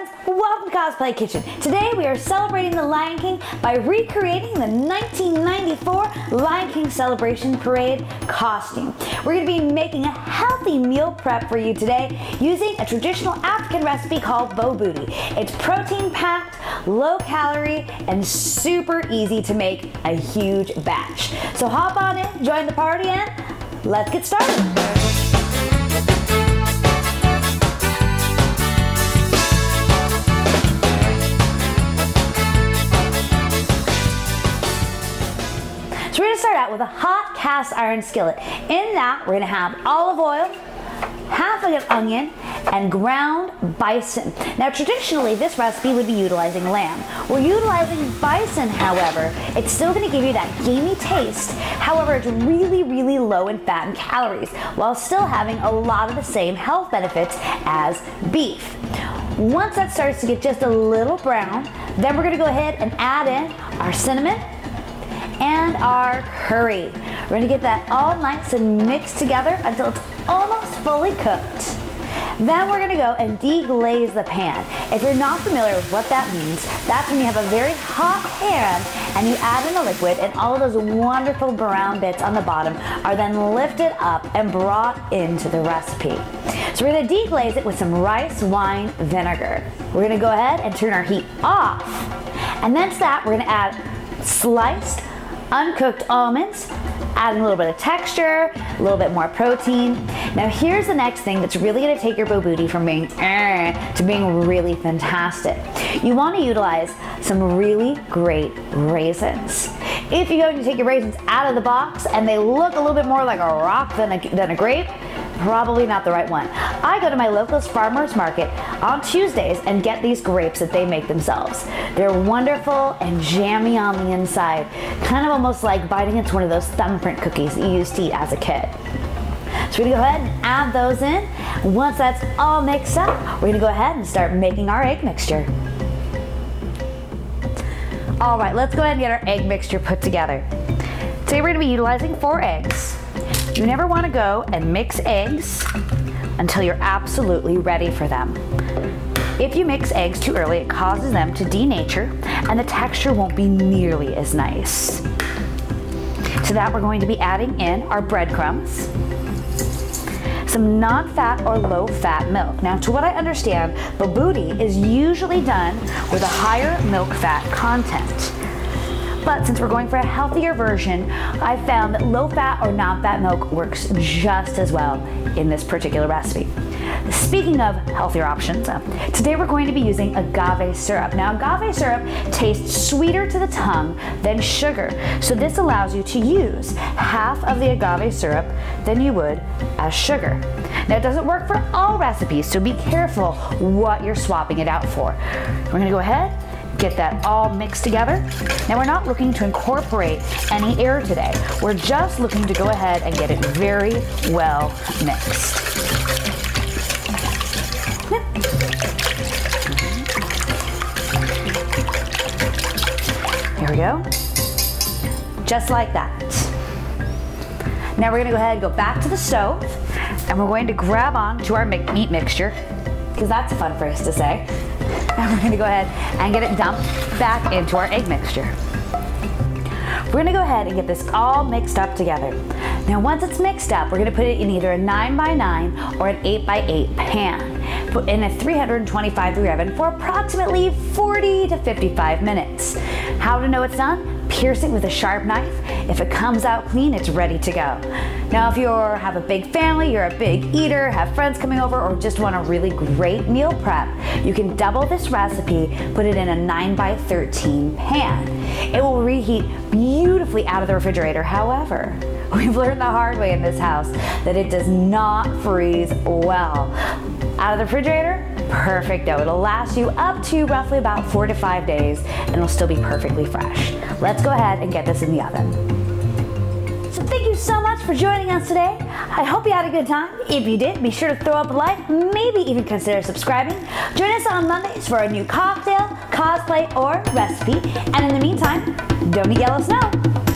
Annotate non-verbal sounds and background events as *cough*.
friends, welcome to Cosplay Kitchen. Today we are celebrating the Lion King by recreating the 1994 Lion King Celebration Parade costume. We're going to be making a healthy meal prep for you today using a traditional African recipe called Bobootie. It's protein packed, low calorie, and super easy to make a huge batch. So hop on in, join the party, and let's get started. Gonna start out with a hot cast iron skillet. In that, we're gonna have olive oil, half of an onion, and ground bison. Now traditionally, this recipe would be utilizing lamb. We're utilizing bison, however, it's still gonna give you that gamey taste. However, it's really, really low in fat and calories, while still having a lot of the same health benefits as beef. Once that starts to get just a little brown, then we're gonna go ahead and add in our cinnamon, and our curry. We're gonna get that all nice and mixed together until it's almost fully cooked. Then we're gonna go and deglaze the pan. If you're not familiar with what that means, that's when you have a very hot pan and you add in the liquid and all of those wonderful brown bits on the bottom are then lifted up and brought into the recipe. So we're gonna deglaze it with some rice wine vinegar. We're gonna go ahead and turn our heat off. And then to that, we're gonna add sliced uncooked almonds, add a little bit of texture, a little bit more protein. Now here's the next thing that's really gonna take your Bobootie from being eh, to being really fantastic. You wanna utilize some really great raisins. If you're going to take your raisins out of the box and they look a little bit more like a rock than a, than a grape, probably not the right one. I go to my local farmer's market on Tuesdays and get these grapes that they make themselves. They're wonderful and jammy on the inside, kind of almost like biting into one of those thumbprint cookies you used to eat as a kid. So we're gonna go ahead and add those in. Once that's all mixed up, we're gonna go ahead and start making our egg mixture. All right, let's go ahead and get our egg mixture put together. Today we're gonna be utilizing four eggs. You never wanna go and mix eggs until you're absolutely ready for them. If you mix eggs too early, it causes them to denature and the texture won't be nearly as nice. To that, we're going to be adding in our breadcrumbs, some non-fat or low-fat milk. Now, to what I understand, Bobootie is usually done with a higher milk fat content. But since we're going for a healthier version, I found that low fat or non fat milk works just as well in this particular recipe. Speaking of healthier options, uh, today we're going to be using agave syrup. Now, agave syrup tastes sweeter to the tongue than sugar, so this allows you to use half of the agave syrup than you would as sugar. Now, it doesn't work for all recipes, so be careful what you're swapping it out for. We're gonna go ahead get that all mixed together. Now we're not looking to incorporate any air today. We're just looking to go ahead and get it very well mixed. Here we go. Just like that. Now we're gonna go ahead and go back to the stove and we're going to grab on to our meat mixture because that's fun phrase to say. And we're gonna go ahead and get it dumped back into our egg mixture. We're gonna go ahead and get this all mixed up together. Now once it's mixed up, we're gonna put it in either a 9 by 9 or an 8 by 8 pan. Put in a 325 degree oven for approximately 40 to 55 minutes. How to know it's done? pierce it with a sharp knife. If it comes out clean, it's ready to go. Now, if you have a big family, you're a big eater, have friends coming over, or just want a really great meal prep, you can double this recipe, put it in a 9 by 13 pan. It will reheat beautifully out of the refrigerator. However, *laughs* we've learned the hard way in this house that it does not freeze well. Out of the refrigerator, perfect dough. It'll last you up to roughly about four to five days and it'll still be perfectly fresh. Let's go ahead and get this in the oven. So much for joining us today. I hope you had a good time. If you did, be sure to throw up a like, maybe even consider subscribing. Join us on Mondays for a new cocktail, cosplay, or recipe. And in the meantime, don't be yellow snow.